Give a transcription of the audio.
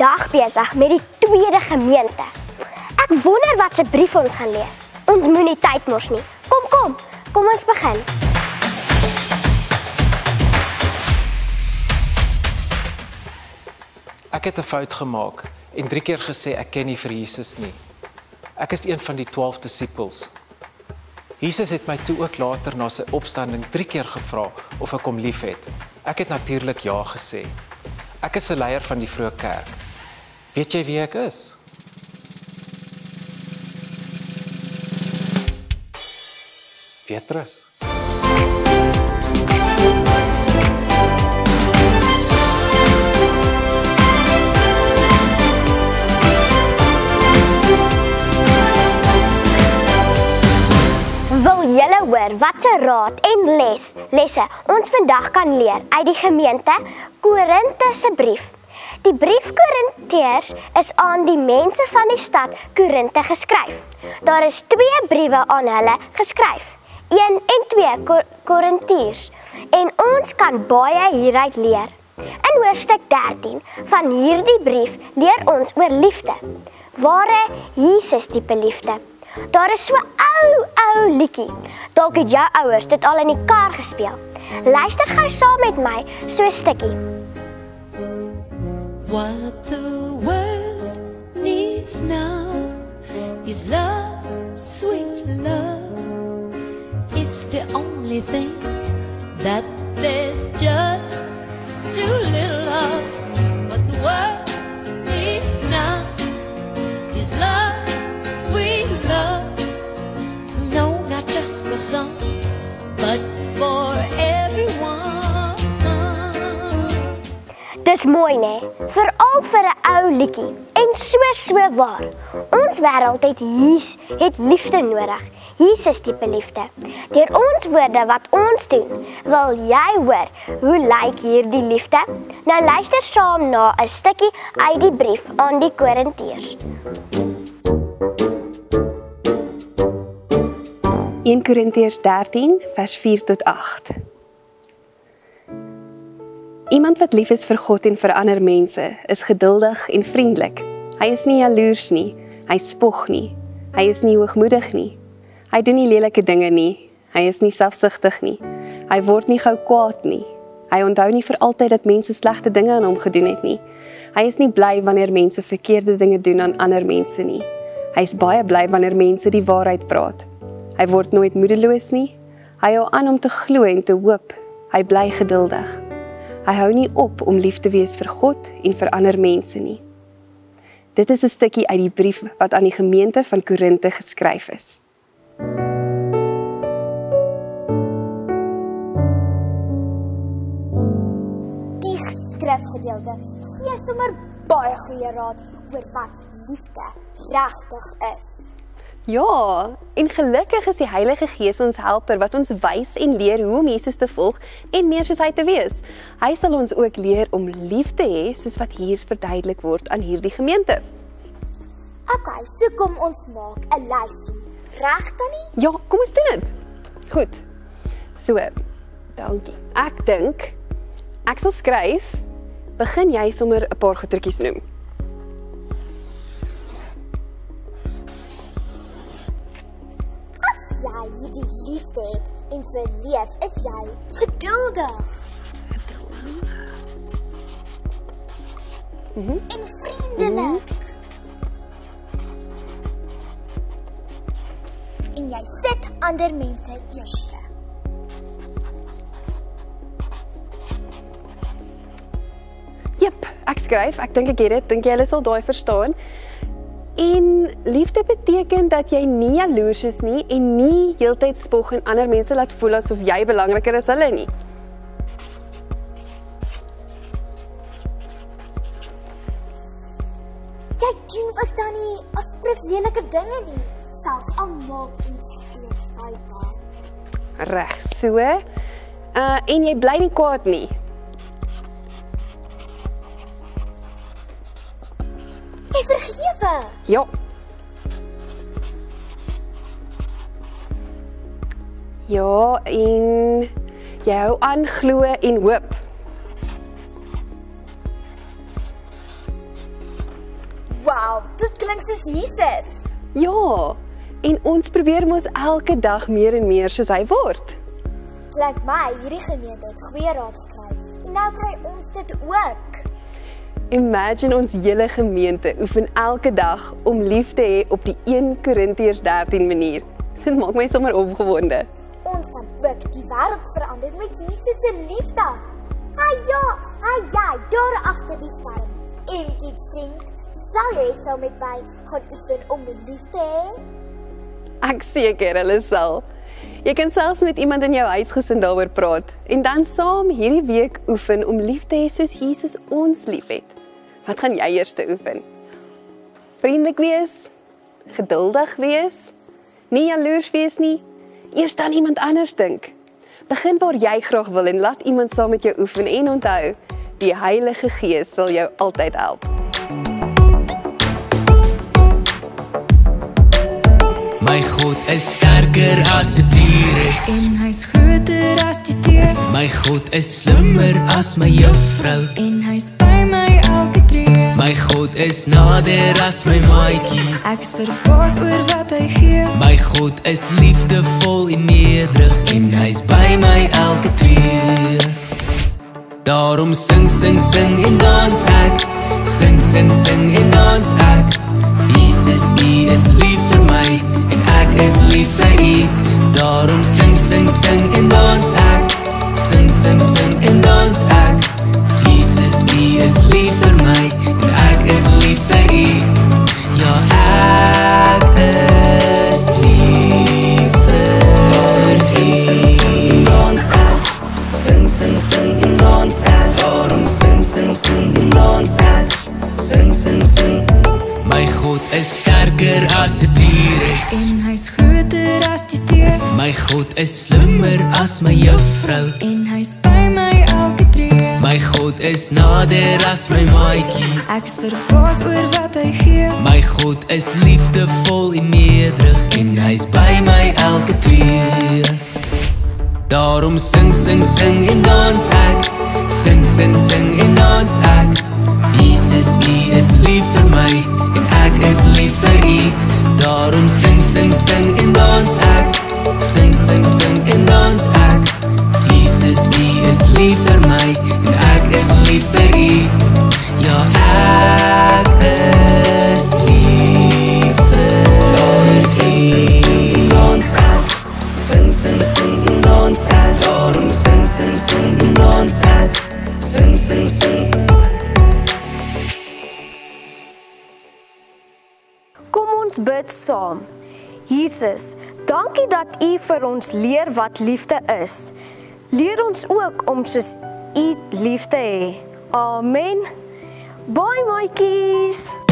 vandag besig met die tweede gemeente. Ek wonder wat se brief ons gaan lees. Ons moenie tyd mors nie. Kom kom, kom ons begin. Ek het 'n fout gemaak en 3 keer gesê ek ken nie vir Jesus nie. Ek is een van die 12 disippels. Jesus het my toe ook later na sy opstanding 3 keer gevra of ek hom liefhet. Ek het natuurlik ja gesê. Ek is 'n leier van die vroeë kerk. Weet jy wie ek is? Petrus. Wil julle hoor wat se raad en les lesse ons vandag kan leer uit die gemeente Korinte se brief? Die brief Korinteërs is aan die mense van die stad Korinte geskryf. Daar is twee briewe aan hulle geskryf. 1 en 2 Kor Korintiërs. En ons kan baie hieruit leer. In hoofstuk 13 van hierdie brief leer ons oor liefde. Ware Jesus tipe liefde. Daar is so ou ou liedjie. Dalk het jou ouers dit al in die kar gespeel. Luister gou saam met my so 'n stukkie. What the world needs now is love, sweet love. It's the only thing that there's just too little of. Dis mooi nê, veral vir 'n ou liedjie. En so so waar. Ons wêreld het hier het liefde nodig. Jesus tipe liefde. Deur ons woorde wat ons doen, wil jy hoor hoe lyk hierdie liefde? Nou luister saam na 'n stukkie uit die brief aan die Korintiërs. 1 Korintiërs 13 vers 4 tot 8. Iemand wat lief is vir God en vir ander mense, is geduldig en vriendelik. Hy is nie jaloers nie, hy spog nie. Hy is nie hoogmoedig nie. Hy doen nie lelike dinge nie. Hy is nie selfsugtig nie. Hy word nie gou kwaad nie. Hy onthou nie vir altyd dat mense slegte dinge aan hom gedoen het nie. Hy is nie bly wanneer mense verkeerde dinge doen aan ander mense nie. Hy is baie bly wanneer mense die waarheid praat. Hy word nooit moedeloos nie. Hy hou aan om te glo en te hoop. Hy bly geduldig. Hy hou nie op om lief te wees vir God en vir ander mense nie. Dit is 'n stukkie uit die brief wat aan die gemeente van Korinte geskryf is. Die skrifgedeelte gee sommer baie goeie raad oor wat liefde regtig is. Ja, en gelukkig is die Heilige Gees ons helper wat ons wys en leer hoe om Jesus te volg en meer soos hy te wees. Hy sal ons ook leer om lief te hê soos wat hier verduidelik word aan hierdie gemeente. Okay, so kom ons maak 'n lysie. Reg tannie? Ja, kom ons doen dit. Goed. So, dankie. Ek dink ek sal skryf. Begin jy sommer 'n paar goetertjies noem. As jy hierdie liefde het en so leef, is jy geduldig. Mhm. Mm en vriendelik. Mm en jy sit ander mense eerste. Jep, ek skryf. Ek dink ek het dit. Dink jy hulle sal daai verstaan? En liefde beteken dat jy nie jaloers is nie en nie heeltyd spog en ander mense laat voel asof jy belangriker is as hulle nie. Jy doen ook dan nie aspres lelike dinge nie. Selfs almal in steeds foute. Reg, so. Uh en jy bly nie kwaad nie. Jy vergewe. Ja. Ja, en jy hou aan glo en hoop. volgeling soos Jesus. Ja, en ons probeer mos elke dag meer en meer soos hy word. Klink my hierdie gemeente het goeie raad gekry. En nou kry ons dit ook. Imagine ons hele gemeente oefen elke dag om lief te hê op die 1 Korintiërs 13 manier. Dit maak my sommer opgewonde. Ons kan ook die wêreld verander met Jesus se liefde. Hey ja, hey jy, daar agter die skerm. En kiet vriend, sal jy saam met my gaan oefen om lief te hê? Ek seker hulle sal. Jy kan selfs met iemand in jou huisgesin daaroor praat en dan saam hierdie week oefen om lief te hê soos Jesus ons liefhet. Wat gaan jy eers oefen? Vriendelik wees, geduldig wees, nie jaloers wees nie, eers dan iemand anders dink. Begin waar jy graag wil en laat iemand saam met jou oefen en onthou, die Heilige Gees sal jou altyd help. My God is sterker as 'n T-Rex. En hy's groter as die see My God is slimmer as my juffrou. en hy's My God is nader as my maatjie. Ek's verbaas oor wat hy gee. My God is liefdevol en nederig en hy's by my elke tree. Daarom sing sing sing en dans ek. Sing sing sing en dans ek. Jesus, U is lief vir my en ek is lief vir U. Daarom sing sing sing en dans ek. Sing sing sing en dans ek. Jesus, U is lief vir my ek is lief vir U. Ja, ek is lief vir U. Sing sing sing en dans ek. Sing sing sing en dans ek. Daarom sing sing sing en dans ek. Sing sing sing. My God is sterker as 'n T-Rex. En hy's groter as die see My God is slimmer as my juffrou. en hy's by my. My God is nader as my maatjie. Ek's verbaas oor wat hy gee. My God is liefdevol en nederig en hy's by my elke tree. Daarom sing sing sing en dans ek. Sing sing sing en dans ek. Jesus, U is lief vir my en ek is lief vir U. Daarom sing sing sing en dans ek. Sing sing sing en dans ek. Jesus, U is lief vir my en ek is lief vir U. Ja, ek is lief vir U. Sing sing sing en dans ek. Sing sing sing en dans ek. Daarom sing sing sing en dans ek. Sing sing sing. Kom ons bid saam. Jesus, dankie dat U vir ons leer wat liefde is. Leer ons ook om soos U lief te hê. Amen. Bye maatjies.